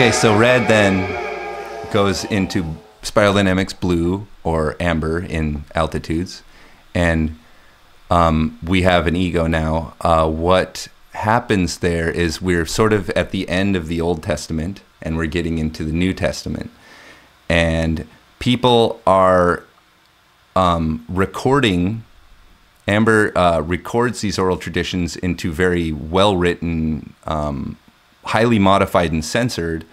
Okay, so red then goes into spiral dynamics blue or amber in altitudes, and um, we have an ego now. Uh, what happens there is we're sort of at the end of the Old Testament and we're getting into the New Testament, and people are um, recording. Amber uh, records these oral traditions into very well written, um, highly modified and censored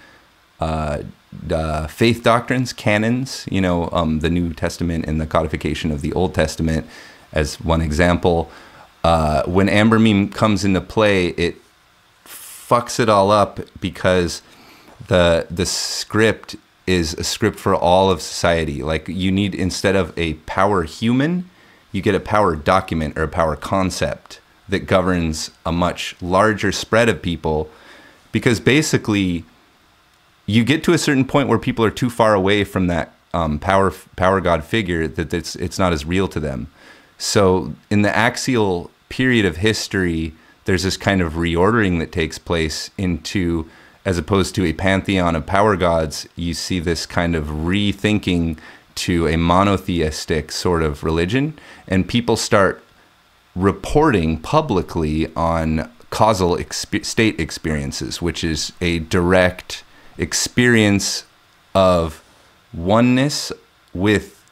uh, uh, faith doctrines, canons, you know, um, the New Testament and the codification of the Old Testament as one example. Uh, when Amber Meme comes into play, it fucks it all up because the the script is a script for all of society. Like you need instead of a power human, you get a power document or a power concept that governs a much larger spread of people because basically you get to a certain point where people are too far away from that um, power power god figure that it's it's not as real to them. So in the axial period of history, there's this kind of reordering that takes place into as opposed to a pantheon of power gods, you see this kind of rethinking to a monotheistic sort of religion, and people start reporting publicly on causal exp- state experiences, which is a direct experience of oneness with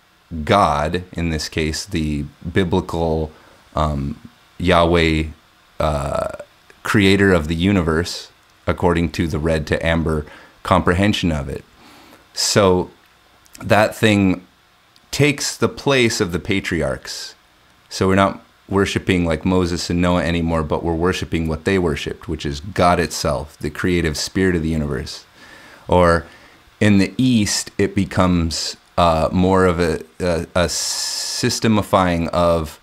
God, in this case, the biblical um, Yahweh uh, creator of the universe, according to the red to amber comprehension of it. So that thing takes the place of the patriarchs. So we're not worshiping like Moses and Noah anymore, but we're worshiping what they worshiped, which is God itself, the creative spirit of the universe. Or in the East, it becomes uh, more of a, a, a systemifying of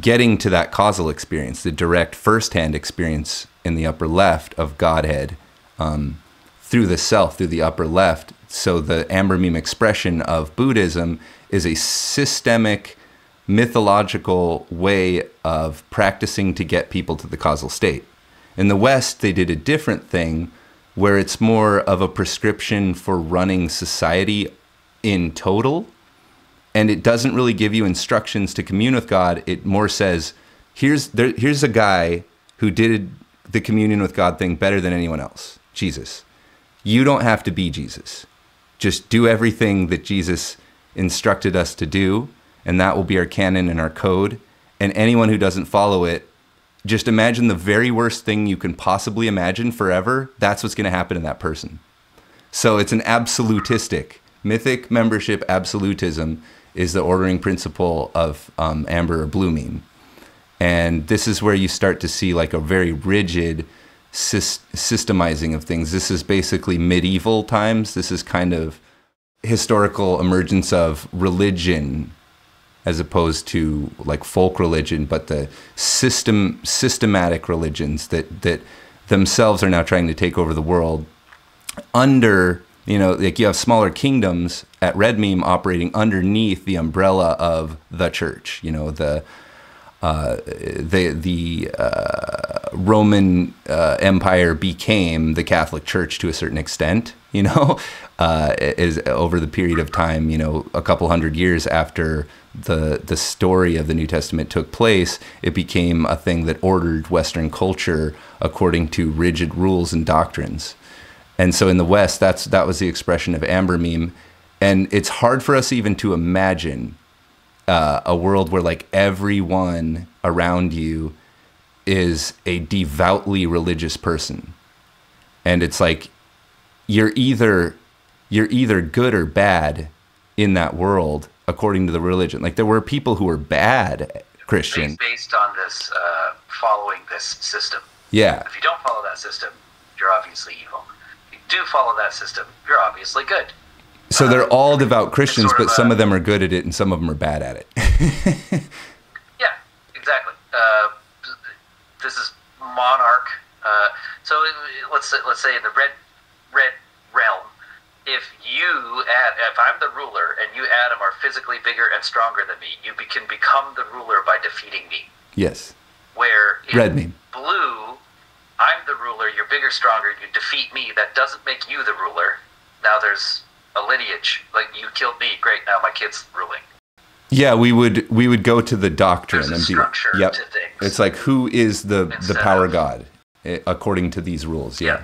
getting to that causal experience, the direct firsthand experience in the upper left of Godhead um, through the self, through the upper left. So the amber meme expression of Buddhism is a systemic, mythological way of practicing to get people to the causal state. In the West, they did a different thing where it's more of a prescription for running society in total. And it doesn't really give you instructions to commune with God. It more says, here's, there, here's a guy who did the communion with God thing better than anyone else Jesus. You don't have to be Jesus. Just do everything that Jesus instructed us to do, and that will be our canon and our code. And anyone who doesn't follow it, just imagine the very worst thing you can possibly imagine forever. That's what's going to happen to that person. So it's an absolutistic. Mythic membership absolutism is the ordering principle of um, amber or blue meme. And this is where you start to see like a very rigid systemizing of things. This is basically medieval times. This is kind of historical emergence of religion as opposed to like folk religion, but the system systematic religions that that themselves are now trying to take over the world under you know like you have smaller kingdoms at red meme operating underneath the umbrella of the church you know the uh, the the uh, Roman uh, Empire became the Catholic Church to a certain extent. You know, uh, is over the period of time. You know, a couple hundred years after the the story of the New Testament took place, it became a thing that ordered Western culture according to rigid rules and doctrines. And so in the West, that's that was the expression of amber meme, and it's hard for us even to imagine uh, a world where like everyone around you is a devoutly religious person and it's like you're either you're either good or bad in that world according to the religion like there were people who were bad christian based on this uh, following this system yeah if you don't follow that system you're obviously evil if you do follow that system you're obviously good so they're all devout Christians, but some of them are good at it and some of them are bad at it. yeah, exactly. Uh, this is monarch. Uh, so let's say, let's say in the red red realm, if you add, if I'm the ruler and you Adam are physically bigger and stronger than me, you be, can become the ruler by defeating me. Yes. Where red meme blue, I'm the ruler, you're bigger, stronger, you defeat me, that doesn't make you the ruler. Now there's a lineage. Like you killed me, great, now my kid's ruling. Yeah, we would we would go to the doctrine There's and be structure yep. to things. It's like who is the the power of- god eh, according to these rules. Yeah. Yeah.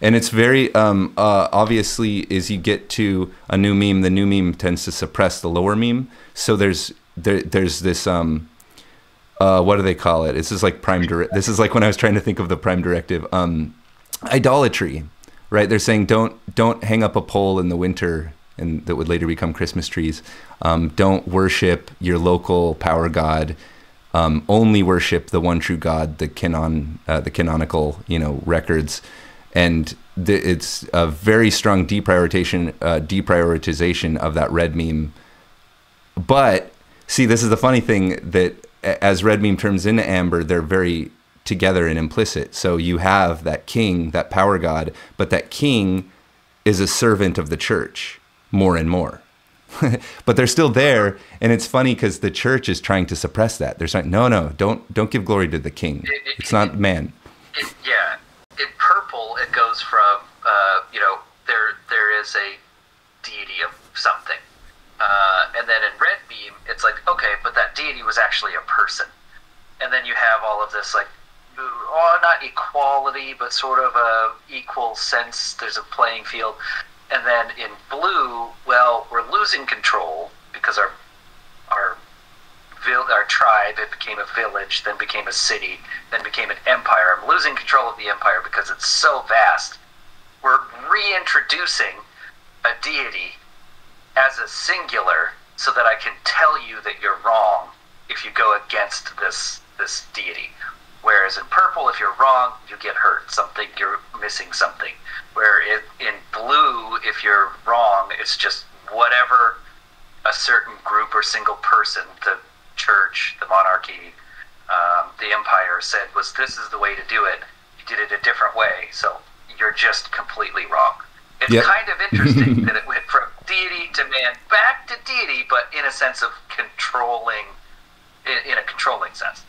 And it's very um, uh, obviously as you get to a new meme, the new meme tends to suppress the lower meme. So there's there, there's this um, uh, what do they call it? This is like prime. This is like when I was trying to think of the prime directive. Um, idolatry, right? They're saying don't don't hang up a pole in the winter and that would later become Christmas trees. Um, don't worship your local power god. Um, only worship the one true God, the canon, uh, the canonical, you know, records, and the, it's a very strong deprioritization, uh, deprioritization of that red meme. But see, this is the funny thing that as red meme turns into amber, they're very together and implicit. So you have that king, that power god, but that king is a servant of the church more and more. but they're still there, and it's funny because the church is trying to suppress that. They're saying, "No, no, don't don't give glory to the king. It's not man." yeah, it goes from uh, you know there there is a deity of something, uh, and then in red meme it's like okay, but that deity was actually a person, and then you have all of this like oh not equality but sort of a equal sense. There's a playing field, and then in blue, well we're losing control because our our vil- our tribe, it became a village, then became a city, then became an empire. I'm losing control of the empire because it's so vast. We're reintroducing a deity as a singular so that I can tell you that you're wrong if you go against this this deity. Whereas in purple, if you're wrong, you get hurt. Something you're missing something. Where in, in blue, if you're wrong, it's just whatever a certain group or single person, the church, the monarchy, um, the empire said was this is the way to do it. You did it a different way, so you're just completely wrong. It's Yep. kind of interesting that it went from deity to man back to deity, but in a sense of controlling, in, in a controlling sense.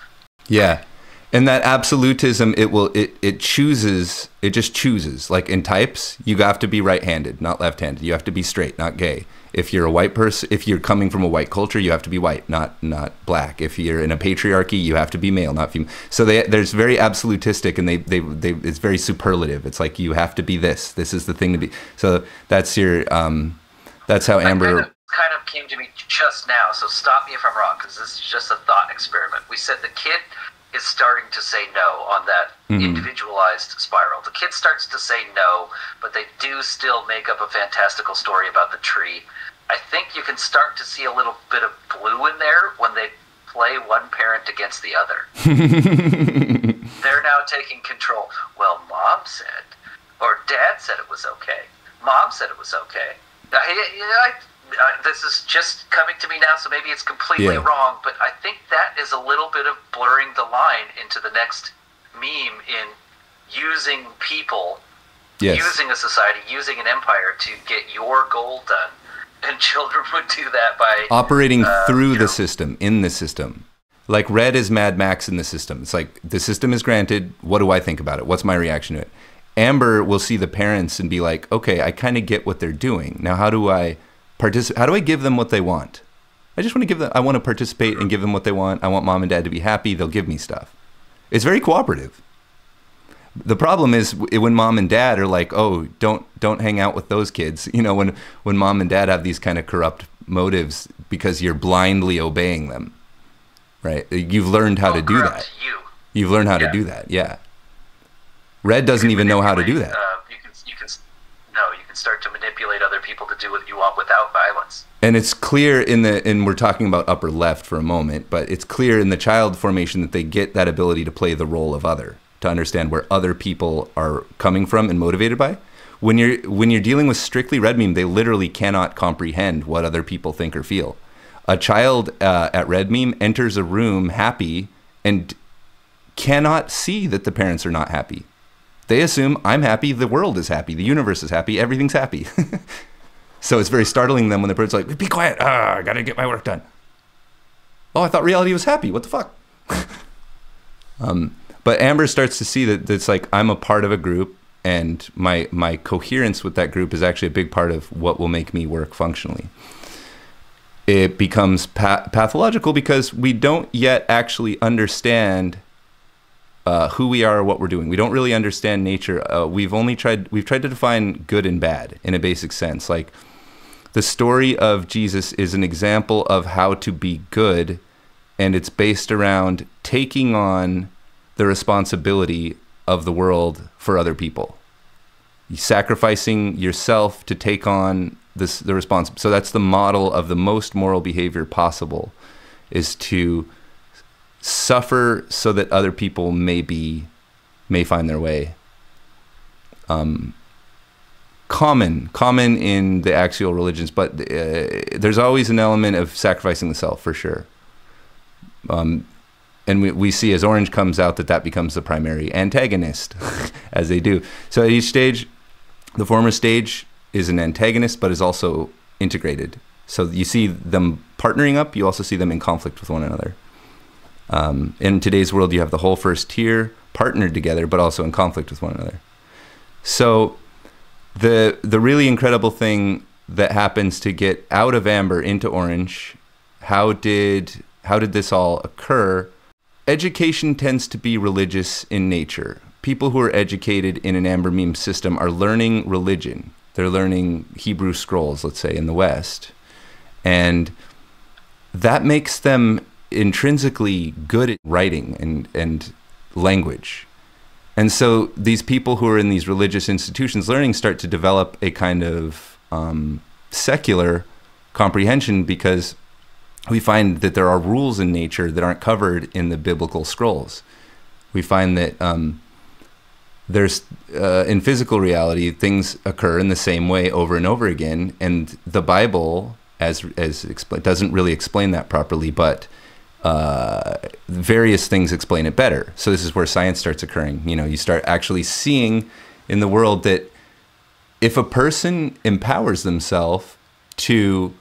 Yeah. And that absolutism, it will, it, it chooses, it just chooses. Like in types, you have to be right handed, not left handed. You have to be straight, not gay. If you're a white person, if you're coming from a white culture, you have to be white, not not black. If you're in a patriarchy, you have to be male, not female. So they, there's very absolutistic, and they, they they it's very superlative. It's like you have to be this. This is the thing to be. So that's your um, that's how Amber. kind of, kind of came to me just now, so stop me if I'm wrong, because this is just a thought experiment. We said the kid is starting to say no on that Mhm. individualized spiral. The kid starts to say no, but they do still make up a fantastical story about the tree. I think you can start to see a little bit of blue in there when they play one parent against the other. They're now taking control. Well, mom said, or dad said it was okay. Mom said it was okay. I, I, I, this is just coming to me now, so maybe it's completely Yeah. wrong, but I think that is a little bit of blurring the line into the next meme in using people, yes. using a society, using an empire to get your goal done. And children would do that by operating uh, through the know. system in the system. Like red is mad max in the system. It's like the system is granted. What do i think about it? What's my reaction to it? Amber will see the parents and be like okay i kind of get what they're doing. Now how do i participate how do i give them what they want? I just want to give them i want to participate and give them what they want. I want mom and dad to be happy. They'll give me stuff. It's very cooperative the problem is when mom and dad are like oh don't don't hang out with those kids you know when when mom and dad have these kind of corrupt motives because you're blindly obeying them right? You've learned how to do that. You. you've learned how to do that yeah. Red doesn't even know how to do that. Uh, you can, you can, no, you can start to manipulate other people to do what you want without violence. and it's clear in the and we're talking about upper left for a moment but it's clear in the child formation that they get that ability to play the role of other to understand where other people are coming from and motivated by when you're when you're dealing with strictly red meme they literally cannot comprehend what other people think or feel a child uh, at red meme enters a room happy and cannot see that the parents are not happy they assume i'm happy the world is happy the universe is happy everything's happy So it's very startling them when the bird's like, "Be quiet! Ah, I gotta get my work done." Oh, I thought reality was happy. What the fuck? um, but Amber starts to see that it's like I'm a part of a group, and my my coherence with that group is actually a big part of what will make me work functionally. It becomes pa- pathological because we don't yet actually understand uh, who we are or what we're doing. We don't really understand nature. Uh, we've only tried we've tried to define good and bad in a basic sense. Like the story of Jesus is an example of how to be good, and it's based around taking on the responsibility of the world for other people. Sacrificing yourself to take on this the response. So that's the model of the most moral behavior possible, is to suffer so that other people may be may find their way. Um, common, common in the axial religions, but uh, there's always an element of sacrificing the self for sure. Um, and we, we see as orange comes out that that becomes the primary antagonist, as they do. So at each stage, the former stage is an antagonist, but is also integrated. So you see them partnering up. You also see them in conflict with one another. Um, in today's world, you have the whole first tier partnered together, but also in conflict with one another. So the the really incredible thing that happens to get out of amber into orange, how did how did this all occur? Education tends to be religious in nature. People who are educated in an amber meme system are learning religion. They're learning Hebrew scrolls, let's say, in the West. And that makes them intrinsically good at writing and, and language. And so these people who are in these religious institutions learning start to develop a kind of um, secular comprehension because we find that there are rules in nature that aren't covered in the biblical scrolls. We find that um, there's uh, in physical reality things occur in the same way over and over again, and the Bible, as as expl- doesn't really explain that properly, but uh, various things explain it better. So this is where science starts occurring. You know, you start actually seeing in the world that if a person empowers themselves to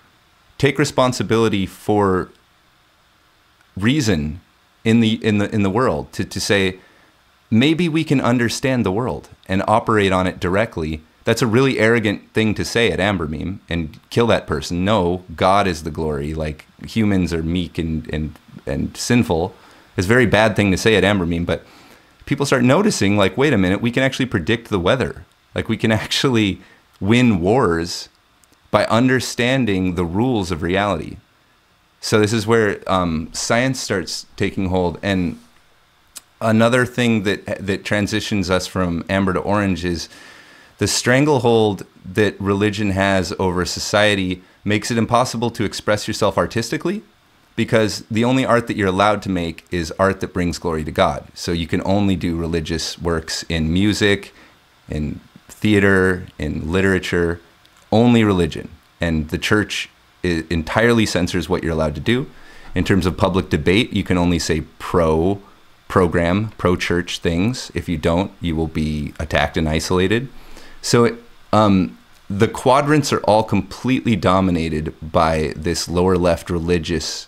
take responsibility for reason in the in the in the world, to, to say maybe we can understand the world and operate on it directly. That's a really arrogant thing to say at Amber Meme and kill that person. No, God is the glory. Like humans are meek and, and and sinful it's a very bad thing to say at Amber Meme, but people start noticing like, wait a minute, we can actually predict the weather. Like we can actually win wars by understanding the rules of reality. So this is where um, science starts taking hold. And another thing that that transitions us from amber to orange is the stranglehold that religion has over society makes it impossible to express yourself artistically because the only art that you're allowed to make is art that brings glory to God. So you can only do religious works in music, in theater, in literature, only religion. And the church entirely censors what you're allowed to do. In terms of public debate, you can only say pro program, pro church things. If you don't, you will be attacked and isolated. So it, um, the quadrants are all completely dominated by this lower left religious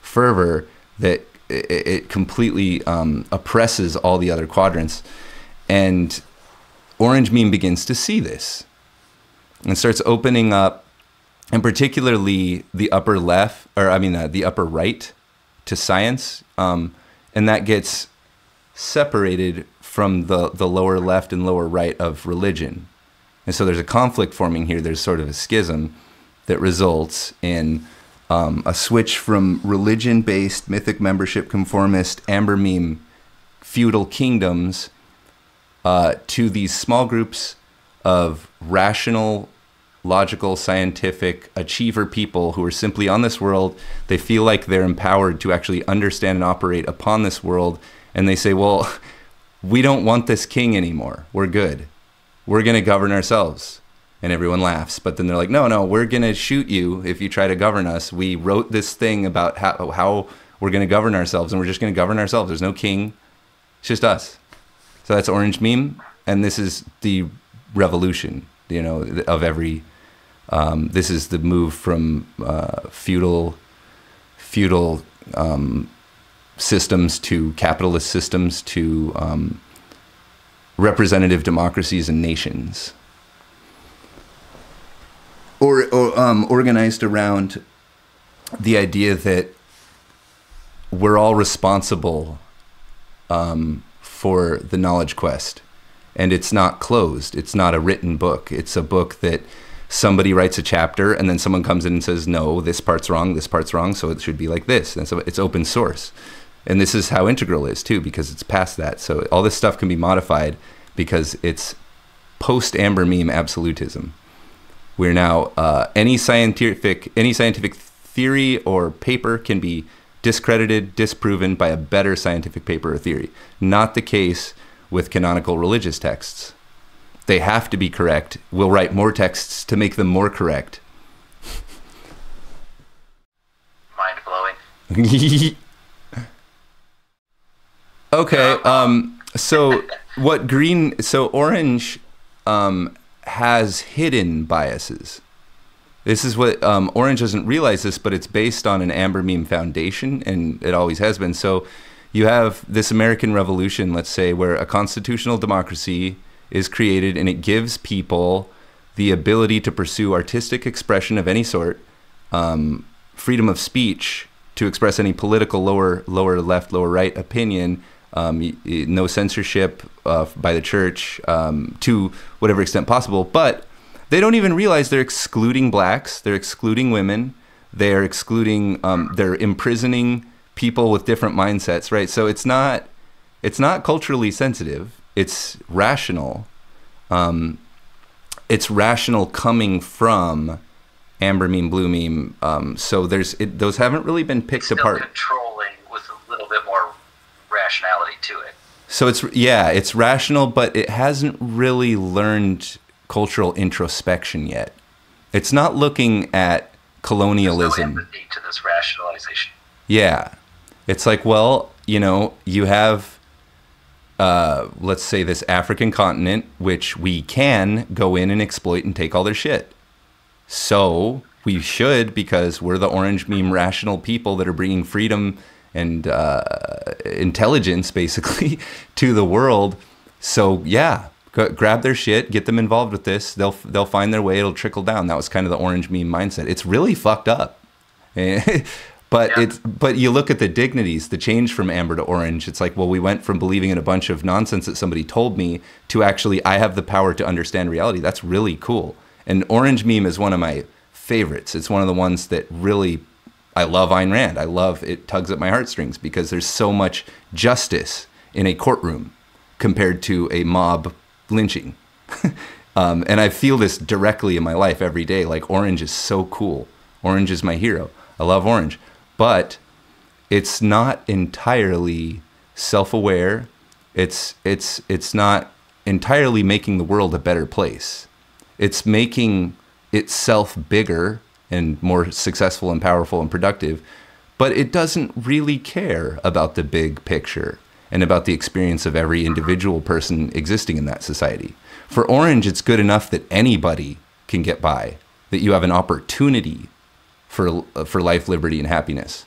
fervor that it, it completely um, oppresses all the other quadrants. And Orange Meme begins to see this and starts opening up, and particularly the upper left, or I mean, uh, the upper right to science. Um, and that gets separated from the, the lower left and lower right of religion. And so there's a conflict forming here. There's sort of a schism that results in um, a switch from religion based, mythic membership, conformist, amber meme, feudal kingdoms uh, to these small groups of rational, logical, scientific achiever people who are simply on this world. They feel like they're empowered to actually understand and operate upon this world. And they say, well, we don't want this king anymore. We're good. We're going to govern ourselves and everyone laughs. But then they're like, no, no, we're going to shoot you if you try to govern us. We wrote this thing about how, how we're going to govern ourselves, and we're just going to govern ourselves. There's no king, it's just us. So that's Orange Meme, and this is the revolution, you know, of every. Um, this is the move from uh, feudal, feudal um, systems to capitalist systems to um, representative democracies and nations. Or, or um, organized around the idea that we're all responsible um, for the knowledge quest. And it's not closed. It's not a written book. It's a book that somebody writes a chapter and then someone comes in and says, no, this part's wrong, this part's wrong, so it should be like this. And so it's open source. And this is how integral is too, because it's past that. So all this stuff can be modified because it's post Amber meme absolutism. We're now uh, any scientific any scientific theory or paper can be discredited, disproven by a better scientific paper or theory. Not the case with canonical religious texts. They have to be correct. We'll write more texts to make them more correct. Mind blowing. okay. Um, so what green? So orange um, has hidden biases. This is what um, Orange doesn't realize this, but it's based on an Amber Meme Foundation, and it always has been. So you have this American Revolution, let's say, where a constitutional democracy is created and it gives people the ability to pursue artistic expression of any sort, um, freedom of speech to express any political lower, lower left, lower right opinion, um, no censorship uh, by the church um, to whatever extent possible. But they don't even realize they're excluding blacks, they're excluding women, they're excluding, um, they're imprisoning people with different mindsets, right? So it's not, it's not culturally sensitive. It's rational. Um, it's rational coming from amber meme, blue meme. Um, so there's it, those haven't really been picked Still apart. Controlling with a little bit more rationality to it. So it's yeah, it's rational, but it hasn't really learned cultural introspection yet. It's not looking at colonialism. No to this rationalization. Yeah. It's like, well, you know, you have, uh, let's say, this African continent, which we can go in and exploit and take all their shit. So we should, because we're the orange meme rational people that are bringing freedom and uh, intelligence, basically, to the world. So, yeah, grab their shit, get them involved with this. They'll they'll find their way. It'll trickle down. That was kind of the orange meme mindset. It's really fucked up. but yeah. it's but you look at the dignities, the change from amber to orange. It's like, well, we went from believing in a bunch of nonsense that somebody told me to actually I have the power to understand reality. That's really cool. And orange meme is one of my favorites. It's one of the ones that really I love Ayn Rand. I love it tugs at my heartstrings because there's so much justice in a courtroom compared to a mob lynching. um, and I feel this directly in my life every day. Like Orange is so cool. Orange is my hero. I love Orange, but it's not entirely self-aware. It's it's it's not entirely making the world a better place. It's making itself bigger and more successful and powerful and productive, but it doesn't really care about the big picture and about the experience of every individual person existing in that society. For Orange, it's good enough that anybody can get by, that you have an opportunity for, for life, liberty, and happiness.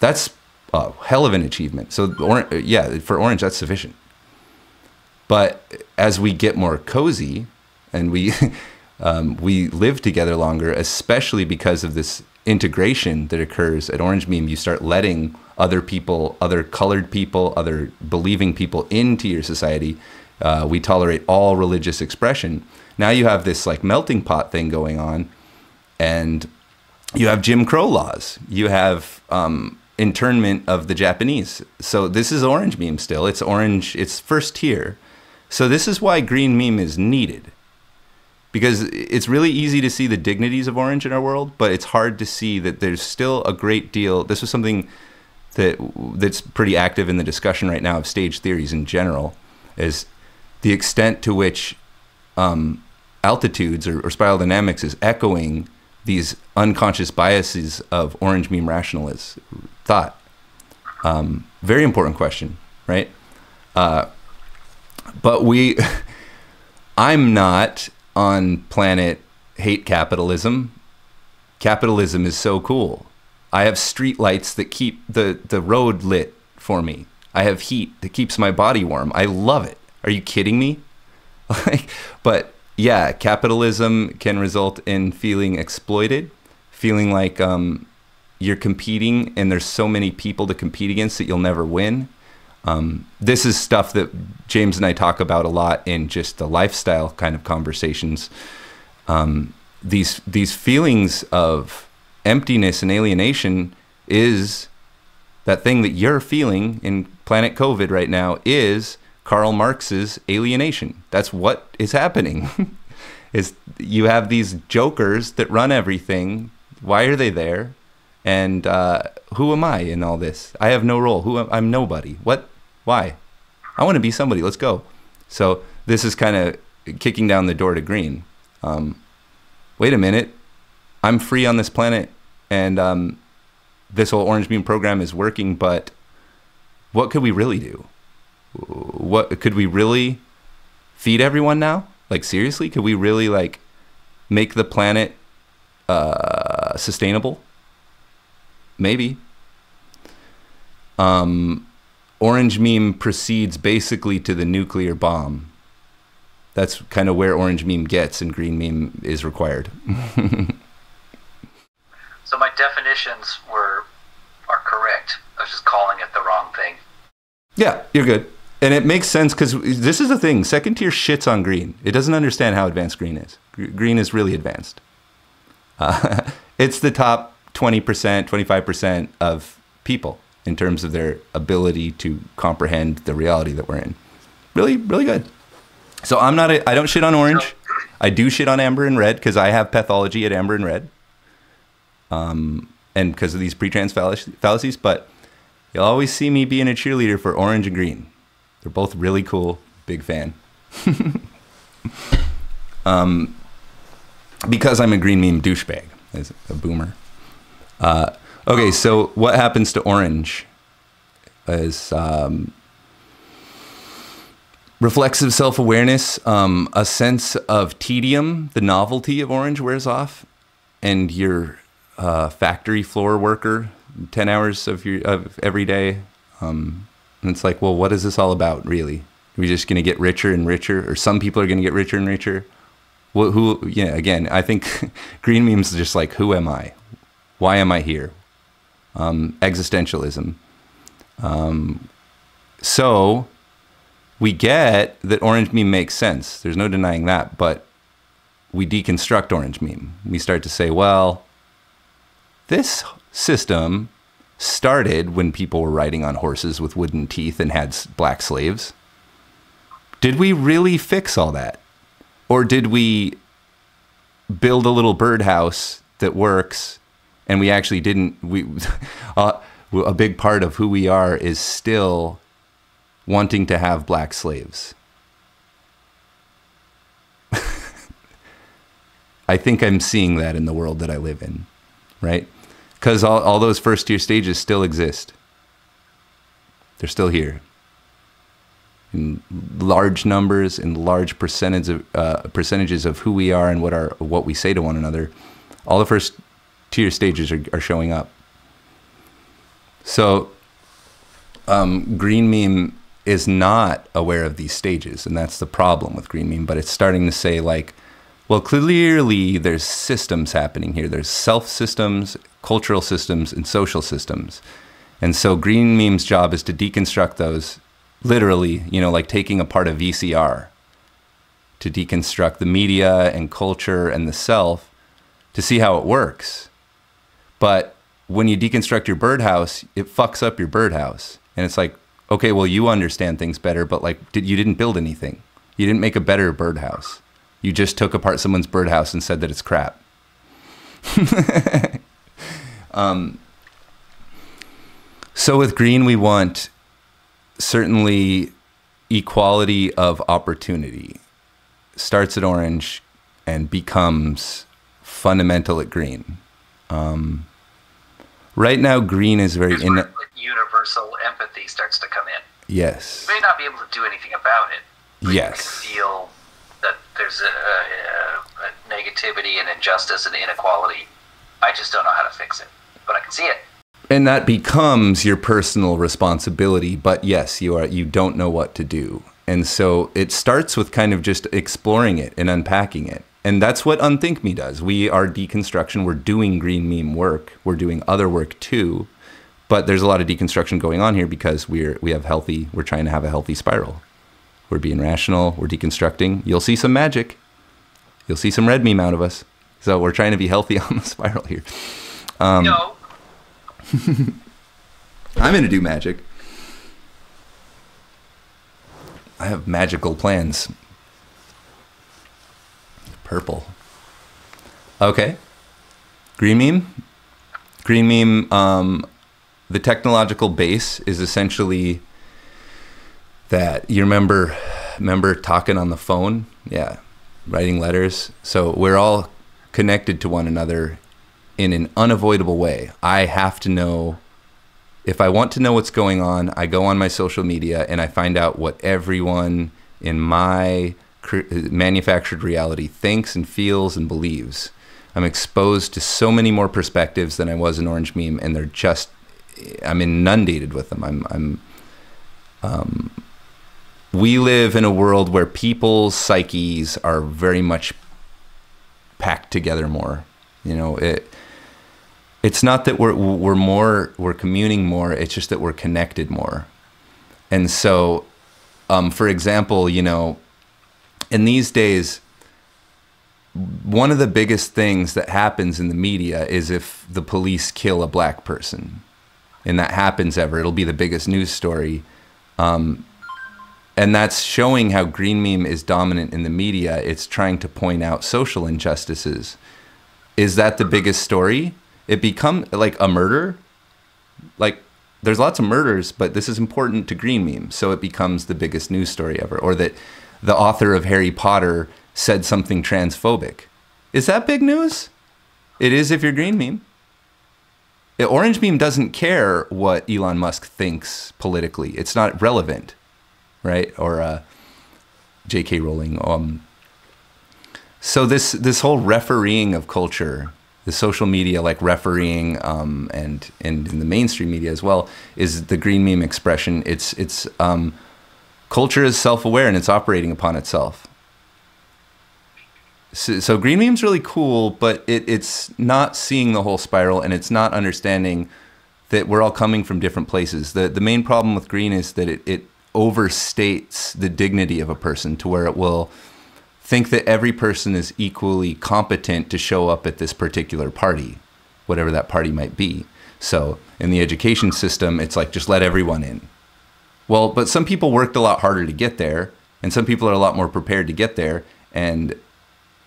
That's a hell of an achievement. So, or, yeah, for Orange, that's sufficient. But as we get more cozy and we, um, we live together longer, especially because of this integration that occurs at Orange Meme, you start letting other people, other colored people, other believing people into your society. Uh, we tolerate all religious expression. Now you have this like melting pot thing going on, and you have Jim Crow laws. You have um, internment of the Japanese. So this is orange meme still. It's orange. It's first tier. So this is why green meme is needed because it's really easy to see the dignities of orange in our world, but it's hard to see that there's still a great deal. This was something that that's pretty active in the discussion right now of stage theories in general, is the extent to which um, altitudes or, or, spiral dynamics is echoing these unconscious biases of orange meme rationalist thought. Um, very important question, right? Uh, but we, I'm not on planet hate capitalism. Capitalism is so cool. I have street lights that keep the, the road lit for me. I have heat that keeps my body warm. I love it. Are you kidding me? like, but yeah, capitalism can result in feeling exploited, feeling like um, you're competing and there's so many people to compete against that you'll never win. Um, this is stuff that James and I talk about a lot in just the lifestyle kind of conversations. Um, these these feelings of emptiness and alienation is that thing that you're feeling in planet COVID right now is Karl Marx's alienation. That's what is happening. is you have these jokers that run everything. Why are they there? And uh, who am I in all this? I have no role. Who am, I'm nobody. What? Why? I want to be somebody. Let's go. So this is kind of kicking down the door to green. Um, wait a minute. I'm free on this planet, and um, this whole Orange Meme program is working. But what could we really do? What could we really feed everyone now? Like seriously, could we really like make the planet uh, sustainable? Maybe. Um, Orange Meme proceeds basically to the nuclear bomb. That's kind of where Orange Meme gets, and Green Meme is required. so my definitions were are correct. I was just calling it the wrong thing. Yeah, you're good and it makes sense because this is the thing. Second tier shits on green. It doesn't understand how advanced green is. Green is really advanced. Uh, it's the top 20%, 25% of people in terms of their ability to comprehend the reality that we're in. Really, really good. So I'm not. A, I don't shit on orange. I do shit on amber and red because I have pathology at amber and red. Um, and because of these pre-trans fallacies, but you'll always see me being a cheerleader for orange and green. They're both really cool. Big fan. um, because I'm a green meme douchebag, as a boomer. Uh, okay, so what happens to orange is um, reflexive self awareness, um, a sense of tedium, the novelty of orange wears off, and your uh, factory floor worker, 10 hours of, your, of every day, um, and it's like, well, what is this all about, really? Are we just going to get richer and richer, or some people are going to get richer and richer? Who? Yeah, again, I think green memes is just like, who am I? Why am I here? Um, existentialism. Um, so we get that orange meme makes sense. There's no denying that, but we deconstruct orange meme. We start to say, well, this system started when people were riding on horses with wooden teeth and had black slaves. Did we really fix all that? Or did we build a little birdhouse that works and we actually didn't we uh, a big part of who we are is still wanting to have black slaves. I think I'm seeing that in the world that I live in, right? Because all, all those first tier stages still exist. They're still here in large numbers, in large percentage of, uh, percentages of who we are and what our what we say to one another. All the first tier stages are, are showing up. So, um, Green Meme is not aware of these stages, and that's the problem with Green Meme. But it's starting to say like, well, clearly there's systems happening here. There's self systems, cultural systems, and social systems. And so Green Meme's job is to deconstruct those literally, you know, like taking apart a VCR to deconstruct the media and culture and the self to see how it works. But when you deconstruct your birdhouse, it fucks up your birdhouse. And it's like, okay, well, you understand things better, but like, did, you didn't build anything. You didn't make a better birdhouse. You just took apart someone's birdhouse and said that it's crap. Um, so with green, we want certainly equality of opportunity. Starts at orange and becomes fundamental at green. Um, right now, green is very in- like universal empathy starts to come in. Yes. You may not be able to do anything about it. yes. You can feel that there's a, a, a negativity and injustice and inequality. I just don't know how to fix it. but I can see it. And that becomes your personal responsibility. But yes, you are you don't know what to do. And so it starts with kind of just exploring it and unpacking it. And that's what Unthink Me does. We are deconstruction. We're doing green meme work. We're doing other work too. But there's a lot of deconstruction going on here because we're we have healthy. We're trying to have a healthy spiral. We're being rational. We're deconstructing. You'll see some magic. You'll see some red meme out of us. So we're trying to be healthy on the spiral here. Um, no. I'm going to do magic. I have magical plans. Purple. Okay. Green meme. Green meme. Um, the technological base is essentially that you remember remember talking on the phone? Yeah writing letters. So we're all connected to one another in an unavoidable way. I have to know if i want to know what's going on i go on my social media and i find out what everyone in my manufactured reality thinks and feels and believes. I'm exposed to so many more perspectives than i was in orange meme and they're just i'm inundated with them. I'm i'm um, we live in a world where people's psyches are very much packed together more. You know, it it's not that we're we're more we're communing more, it's just that we're connected more. And so um, for example, you know, in these days one of the biggest things that happens in the media is if the police kill a black person. And that happens ever, it'll be the biggest news story. Um, and that's showing how green meme is dominant in the media. It's trying to point out social injustices. Is that the biggest story? It become like a murder. Like there's lots of murders, but this is important to green meme, so it becomes the biggest news story ever. Or that the author of Harry Potter said something transphobic. Is that big news? It is if you're green meme. Orange meme doesn't care what Elon Musk thinks politically. It's not relevant right? Or uh, J.K. Rowling. Um, so this this whole refereeing of culture, the social media like refereeing, um, and and in the mainstream media as well, is the green meme expression. It's it's um, culture is self aware and it's operating upon itself. So, so green meme's really cool, but it, it's not seeing the whole spiral and it's not understanding that we're all coming from different places. The the main problem with green is that it, it overstates the dignity of a person to where it will think that every person is equally competent to show up at this particular party, whatever that party might be. So in the education system, it's like just let everyone in. Well, but some people worked a lot harder to get there, and some people are a lot more prepared to get there. And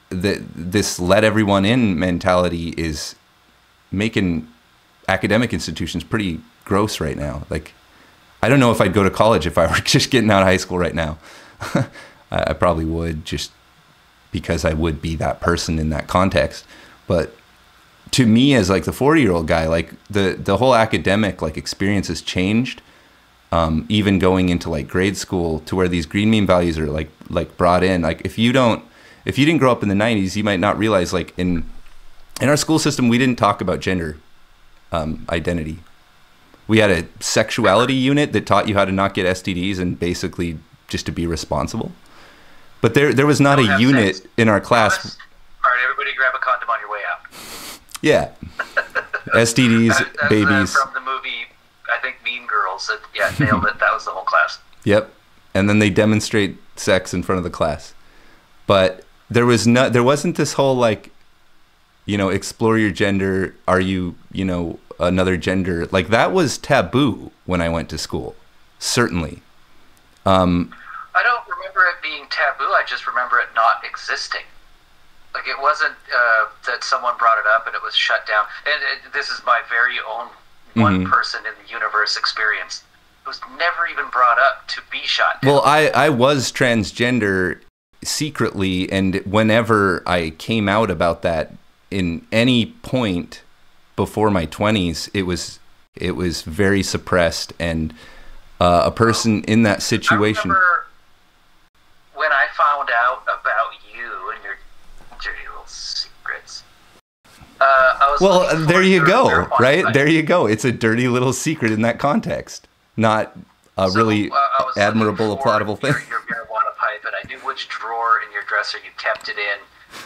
the, this let everyone in mentality is making academic institutions pretty gross right now. Like I don't know if I'd go to college if I were just getting out of high school right now. I probably would just because I would be that person in that context. But to me as like the 40 year old guy, like the, the whole academic like experience has changed. Um, even going into like grade school to where these green meme values are like, like brought in, like if you don't, if you didn't grow up in the 90s, you might not realize like in, in our school system, we didn't talk about gender um, identity we had a sexuality unit that taught you how to not get STDs and basically just to be responsible. But there, there was not a unit in our class. All right, everybody, grab a condom on your way out. Yeah, STDs, that, that uh, babies. from the movie, I think Mean Girls. That, yeah, nailed it. That was the whole class. Yep, and then they demonstrate sex in front of the class, but there was not. There wasn't this whole like, you know, explore your gender. Are you, you know, another gender like that was taboo when I went to school. Certainly. Um, I don't remember it being taboo. I just remember it not existing. Like it wasn't uh, that someone brought it up and it was shut down. And it, this is my very own one mm-hmm. person in the universe experience. It was never even brought up to be shot down. Well, I I was transgender secretly, and whenever I came out about that in any point before my 20s, it was it was very suppressed and uh, a person in that situation. I when I found out about you and your dirty little secrets, uh, I well, there you go, right? There you go. It's a dirty little secret in that context, not a So, really uh, admirable, applaudable thing. Your, your marijuana pipe, and I knew which drawer in your dresser you kept it in.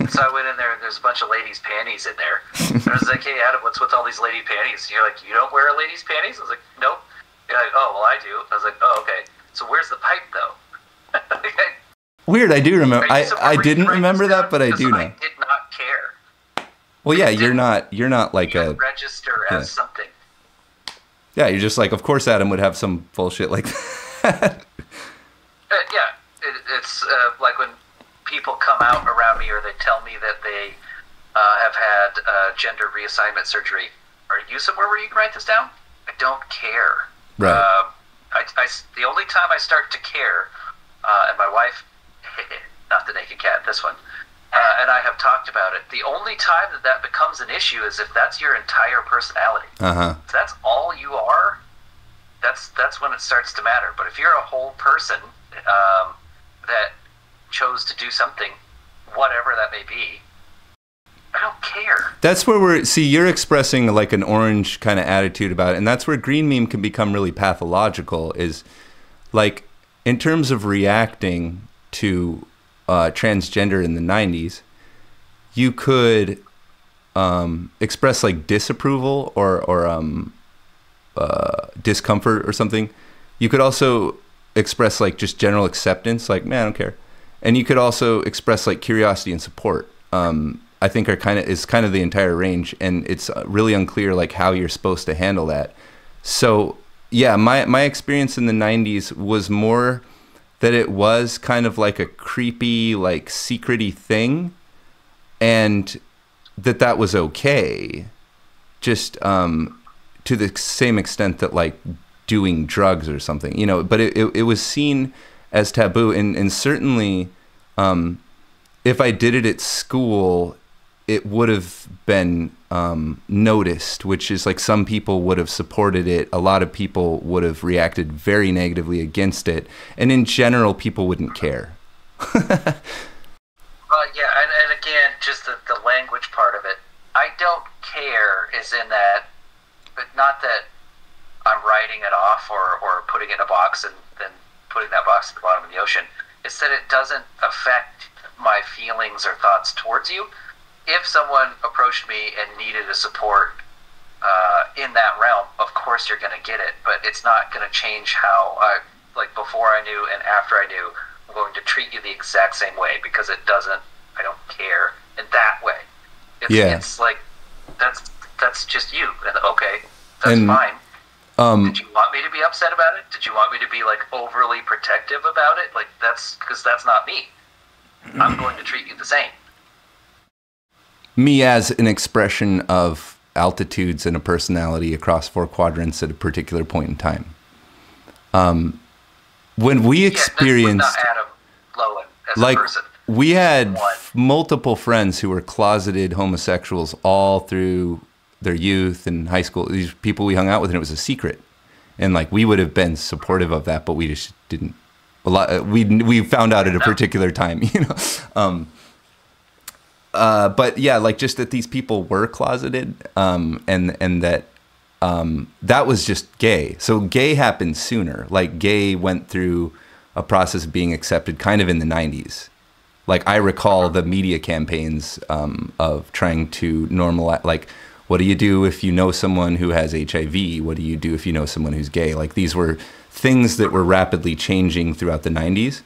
So I went in there, and there's a bunch of ladies' panties in there. And I was like, "Hey, Adam, what's with all these lady panties?" And you're like, "You don't wear ladies' panties?" I was like, "Nope." You're like, "Oh, well, I do." I was like, "Oh, okay." So where's the pipe, though? Weird. I do remember. I, I didn't remember that, but I do I know. did not care. Well, yeah, you're didn't- You're not like You a. register yeah. as something. Yeah, you're just like. Of course, Adam would have some bullshit like that. Uh, yeah, it, it's uh, like when people come out around me or they tell me that they uh, have had uh, gender reassignment surgery. Are you somewhere where you can write this down? I don't care. Right. Uh, I, I the only time I start to care, uh, and my wife, not the naked cat, this one, uh, and I have talked about it. The only time that that becomes an issue is if that's your entire personality. Uh huh. If that's all you are, that's that's when it starts to matter. But if you're a whole person um, that chose to do something, whatever that may be, I don't care. That's where we're. See, you're expressing like an orange kind of attitude about it, and that's where green meme can become really pathological. Is like in terms of reacting to uh, transgender in the '90s, you could um, express like disapproval or or um, uh, discomfort or something. You could also express like just general acceptance, like man, I don't care, and you could also express like curiosity and support. Um, I think are kind of is kind of the entire range, and it's uh, really unclear like how you're supposed to handle that. So yeah, my my experience in the '90s was more that it was kind of like a creepy, like secrety thing, and that that was okay. Just um, to the same extent that like doing drugs or something, you know. But it, it, it was seen as taboo, and and certainly, um, if I did it at school, it would have been um, noticed, which is like some people would have supported it. A lot of people would have reacted very negatively against it, and in general, people wouldn't care. Well, yeah, and, and again, just the, the language part of it. I don't care is in that, but not that I'm writing it off or, or putting it in a box and putting that box at the bottom of the ocean. It's that it doesn't affect my feelings or thoughts towards you. If someone approached me and needed a support uh, in that realm, of course you're going to get it, but it's not going to change how I, like before I knew and after I knew, I'm going to treat you the exact same way because it doesn't, I don't care in that way. It's, Yeah. it's like, that's, that's just you. And okay, that's And- fine. Um, Did you want me to be upset about it? Did you want me to be like overly protective about it? Like that's because that's not me. I'm going to treat you the same. me as an expression of altitudes and a personality across four quadrants at a particular point in time. Um, when we Yeah, experienced, not Adam Lowen as like, a person. we had multiple friends who were closeted homosexuals all through their youth and high school. These people we hung out with, and it was a secret. And like we would have been supportive of that, but we just didn't. A lot. We we found out at a particular time, you know. Um, uh, but yeah, like just that these people were closeted, um, and and that um, that was just gay. So gay happened sooner. Like gay went through a process of being accepted kind of in the '90s. Like I recall the media campaigns um, of trying to normalize, like. What do you do if you know someone who has HIV? What do you do if you know someone who's gay? Like these were things that were rapidly changing throughout the 90s.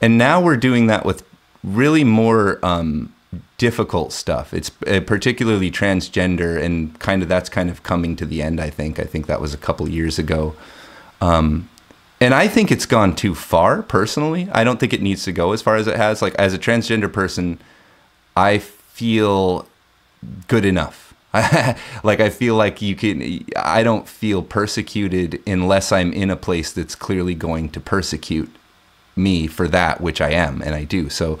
And now we're doing that with really more um, difficult stuff. It's uh, particularly transgender, and kind of that's kind of coming to the end. I think. I think that was a couple years ago, um, and I think it's gone too far. Personally, I don't think it needs to go as far as it has. Like as a transgender person, I feel good enough. like I feel like you can. I don't feel persecuted unless I'm in a place that's clearly going to persecute me for that, which I am, and I do. So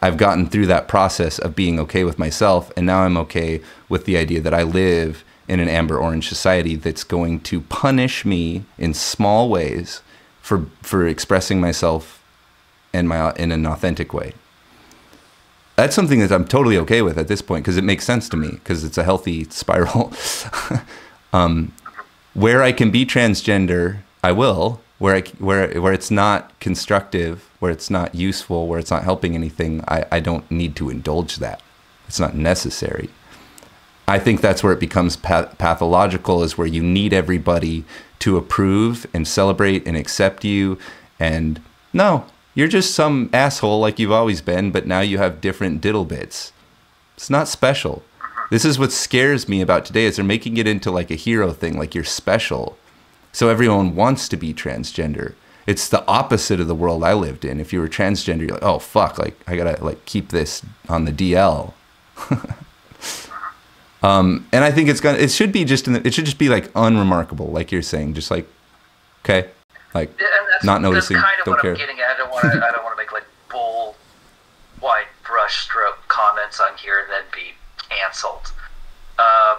I've gotten through that process of being okay with myself, and now I'm okay with the idea that I live in an amber orange society that's going to punish me in small ways for for expressing myself in my in an authentic way. That's something that I'm totally okay with at this point because it makes sense to me because it's a healthy spiral. um, where I can be transgender, I will. Where I, where where it's not constructive, where it's not useful, where it's not helping anything, I, I don't need to indulge that. It's not necessary. I think that's where it becomes path- pathological, is where you need everybody to approve and celebrate and accept you. And no, you're just some asshole like you've always been, but now you have different diddle bits. It's not special. This is what scares me about today is they're making it into like a hero thing, like you're special. So everyone wants to be transgender. It's the opposite of the world I lived in. If you were transgender, you're like, oh fuck, like I gotta like keep this on the DL. um, and I think it's gonna. It should be just in the, It should just be like unremarkable, like you're saying, just like okay, like not noticing. That's kind of don't care. I don't want to. I don't want to make like bold, wide brushstroke comments on here and then be cancelled. Um,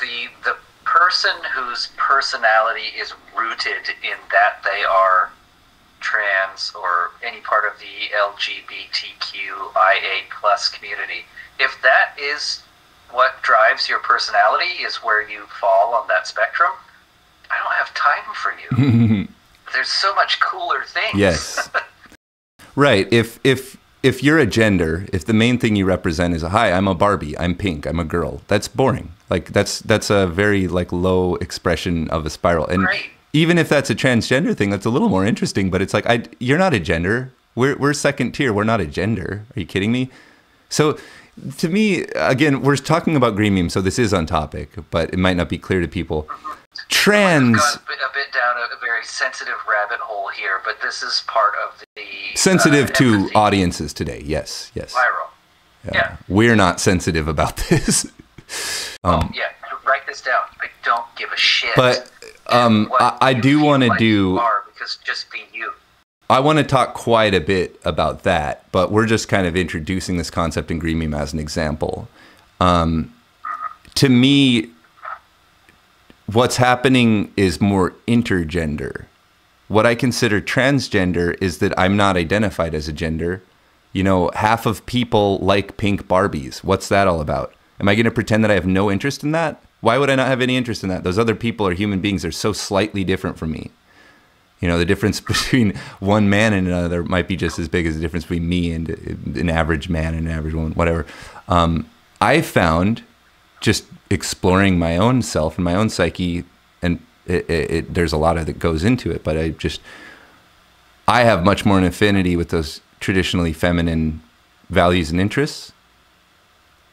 the the person whose personality is rooted in that they are trans or any part of the LGBTQIA plus community, if that is what drives your personality, is where you fall on that spectrum, I don't have time for you. There's so much cooler things. Yes. right. If if if you're a gender, if the main thing you represent is a hi, I'm a Barbie, I'm pink, I'm a girl. That's boring. Like that's that's a very like low expression of a spiral. And Right. even if that's a transgender thing, that's a little more interesting. But it's like I you're not a gender. We're we're second tier. We're not a gender. Are you kidding me? So to me, again, we're talking about green meme, so this is on topic, but it might not be clear to people. Mm-hmm. Trans Gone a bit, a bit down a, very sensitive rabbit hole here, but this is part of the sensitive uh, to audiences today. Yes, yes. viral. Yeah. We're not sensitive about this. oh yeah, write this down. I don't give a shit. But um, I, I do want to like do. are because just be you. I want to talk quite a bit about that, but we're just kind of introducing this concept in Green Meme as an example. Um, to me, what's happening is more intergender. What I consider transgender is that I'm not identified as a gender. You know, half of people like pink Barbies. What's that all about? Am I going to pretend that I have no interest in that? Why would I not have any interest in that? Those other people are human beings. They're so slightly different from me. You know, the difference between one man and another might be just as big as the difference between me and an average man and an average woman, whatever. Um, I found just exploring my own self and my own psyche, and it, it, it, there's a lot of that goes into it, but I just, I have much more an affinity with those traditionally feminine values and interests.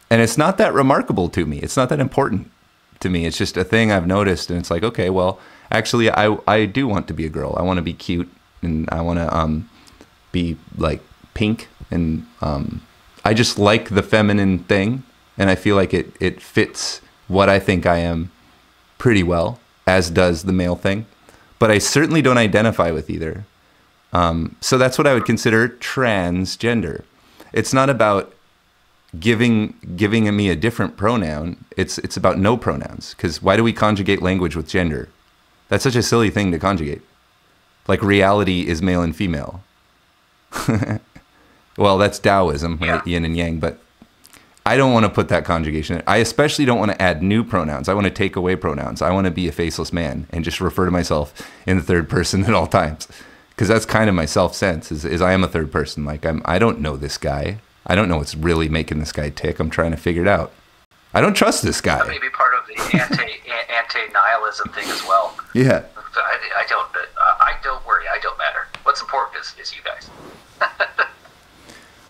And it's not that remarkable to me. It's not that important to me. It's just a thing I've noticed, and it's like, okay, well, actually, I I do want to be a girl. I want to be cute, and I want to um, be like pink, and um, I just like the feminine thing, and I feel like it it fits what I think I am pretty well, as does the male thing. But I certainly don't identify with either. Um, so that's what I would consider transgender. It's not about giving giving me a different pronoun. It's it's about no pronouns. Because why do we conjugate language with gender? That's such a silly thing to conjugate. Like reality is male and female. well, that's Taoism, right? Yin and yang. But I don't want to put that conjugation. I especially don't want to add new pronouns. I want to take away pronouns. I want to be a faceless man and just refer to myself in the third person at all times. Because that's kind of my self sense is, is I am a third person. Like I'm I don't know this guy. I don't know what's really making this guy tick. I'm trying to figure it out. I don't trust this guy. That may be part of the anti anti nihilism thing as well. Yeah. I, I don't. I don't worry. I don't matter. What's important is, is you guys.